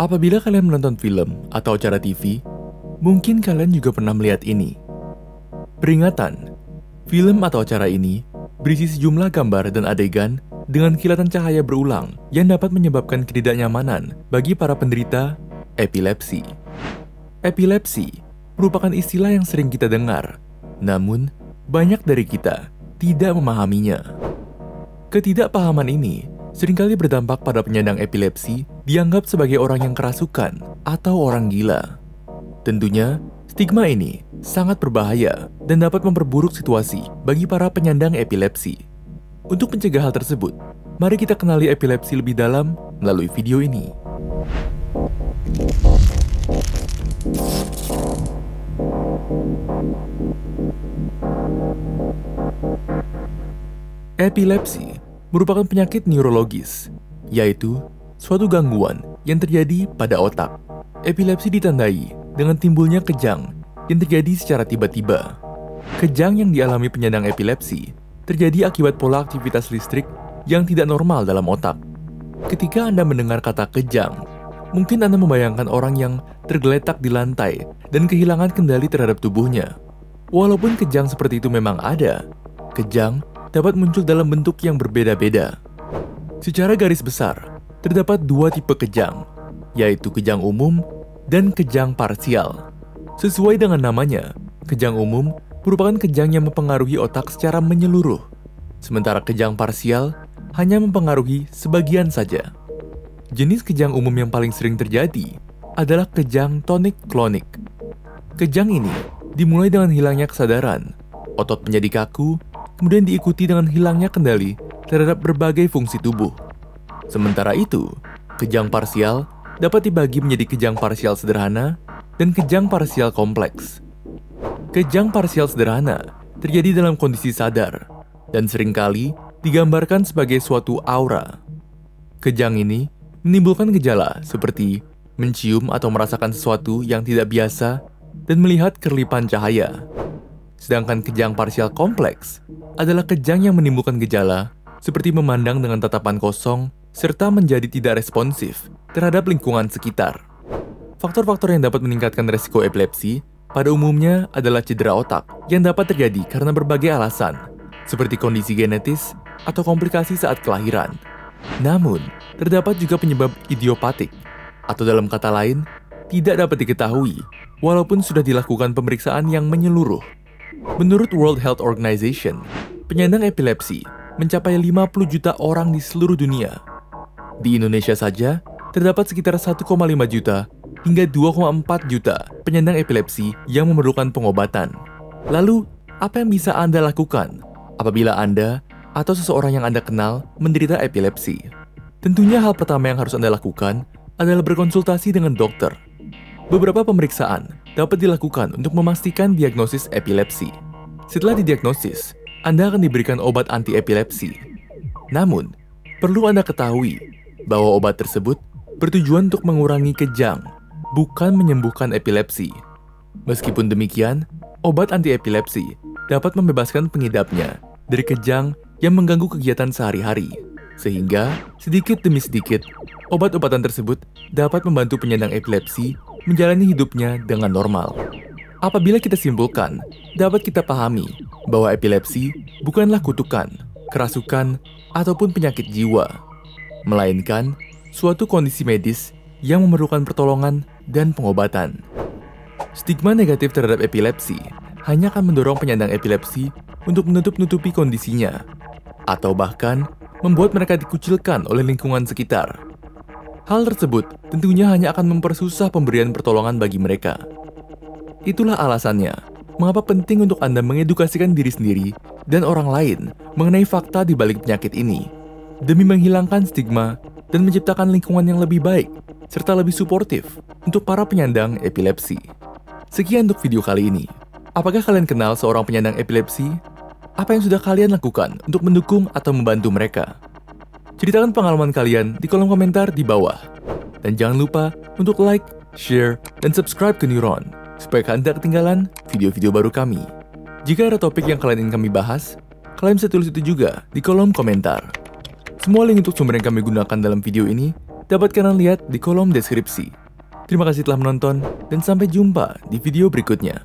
Apabila kalian menonton film atau acara TV, mungkin kalian juga pernah melihat ini. Peringatan, film atau acara ini berisi sejumlah gambar dan adegan dengan kilatan cahaya berulang yang dapat menyebabkan ketidaknyamanan bagi para penderita epilepsi. Epilepsi merupakan istilah yang sering kita dengar, namun banyak dari kita tidak memahaminya. Ketidakpahaman ini sering kali berdampak pada penyandang epilepsi dianggap sebagai orang yang kerasukan atau orang gila. Tentunya, stigma ini sangat berbahaya dan dapat memperburuk situasi bagi para penyandang epilepsi. Untuk mencegah hal tersebut, mari kita kenali epilepsi lebih dalam melalui video ini. Epilepsi merupakan penyakit neurologis, yaitu suatu gangguan yang terjadi pada otak. Epilepsi ditandai dengan timbulnya kejang yang terjadi secara tiba-tiba. Kejang yang dialami penyandang epilepsi terjadi akibat pola aktivitas listrik yang tidak normal dalam otak. Ketika Anda mendengar kata kejang, mungkin Anda membayangkan orang yang tergeletak di lantai dan kehilangan kendali terhadap tubuhnya. Walaupun kejang seperti itu memang ada, kejang dapat muncul dalam bentuk yang berbeda-beda. Secara garis besar, terdapat dua tipe kejang, yaitu kejang umum dan kejang parsial. Sesuai dengan namanya, kejang umum merupakan kejang yang mempengaruhi otak secara menyeluruh, sementara kejang parsial hanya mempengaruhi sebagian saja. Jenis kejang umum yang paling sering terjadi adalah kejang tonik-klonik. Kejang ini dimulai dengan hilangnya kesadaran, otot menjadi kaku, kemudian diikuti dengan hilangnya kendali terhadap berbagai fungsi tubuh. Sementara itu, kejang parsial dapat dibagi menjadi kejang parsial sederhana dan kejang parsial kompleks. Kejang parsial sederhana terjadi dalam kondisi sadar dan sering kali digambarkan sebagai suatu aura. Kejang ini menimbulkan gejala seperti mencium atau merasakan sesuatu yang tidak biasa dan melihat kerlipan cahaya. Sedangkan kejang parsial kompleks adalah kejang yang menimbulkan gejala seperti memandang dengan tatapan kosong serta menjadi tidak responsif terhadap lingkungan sekitar. Faktor-faktor yang dapat meningkatkan resiko epilepsi pada umumnya adalah cedera otak yang dapat terjadi karena berbagai alasan, seperti kondisi genetis atau komplikasi saat kelahiran. Namun, terdapat juga penyebab idiopatik, atau dalam kata lain, tidak dapat diketahui walaupun sudah dilakukan pemeriksaan yang menyeluruh. Menurut World Health Organization, penyandang epilepsi mencapai 50 juta orang di seluruh dunia. Di Indonesia saja, terdapat sekitar 1,5 juta hingga 2,4 juta penyandang epilepsi yang memerlukan pengobatan. Lalu, apa yang bisa Anda lakukan apabila Anda atau seseorang yang Anda kenal menderita epilepsi? Tentunya hal pertama yang harus Anda lakukan adalah berkonsultasi dengan dokter. Beberapa pemeriksaan dapat dilakukan untuk memastikan diagnosis epilepsi. Setelah didiagnosis, Anda akan diberikan obat anti-epilepsi. Namun, perlu Anda ketahui bahwa obat tersebut bertujuan untuk mengurangi kejang, bukan menyembuhkan epilepsi. Meskipun demikian, obat anti-epilepsi dapat membebaskan pengidapnya dari kejang yang mengganggu kegiatan sehari-hari. Sehingga, sedikit demi sedikit, obat-obatan tersebut dapat membantu penyandang epilepsi menjalani hidupnya dengan normal. Apabila kita simpulkan, dapat kita pahami bahwa epilepsi bukanlah kutukan, kerasukan, ataupun penyakit jiwa, melainkan suatu kondisi medis yang memerlukan pertolongan dan pengobatan. Stigma negatif terhadap epilepsi hanya akan mendorong penyandang epilepsi untuk menutup-nutupi kondisinya, atau bahkan membuat mereka dikucilkan oleh lingkungan sekitar. Hal tersebut tentunya hanya akan mempersusah pemberian pertolongan bagi mereka. Itulah alasannya, mengapa penting untuk Anda mengedukasikan diri sendiri dan orang lain mengenai fakta di balik penyakit ini, demi menghilangkan stigma dan menciptakan lingkungan yang lebih baik, serta lebih suportif untuk para penyandang epilepsi. Sekian untuk video kali ini. Apakah kalian kenal seorang penyandang epilepsi? Apa yang sudah kalian lakukan untuk mendukung atau membantu mereka? Ceritakan pengalaman kalian di kolom komentar di bawah. Dan jangan lupa untuk like, share, dan subscribe ke Neuron, supaya kalian tidak ketinggalan video-video baru kami. Jika ada topik yang kalian ingin kami bahas, kalian bisa tulis itu juga di kolom komentar. Semua link untuk sumber yang kami gunakan dalam video ini dapat kalian lihat di kolom deskripsi. Terima kasih telah menonton, dan sampai jumpa di video berikutnya.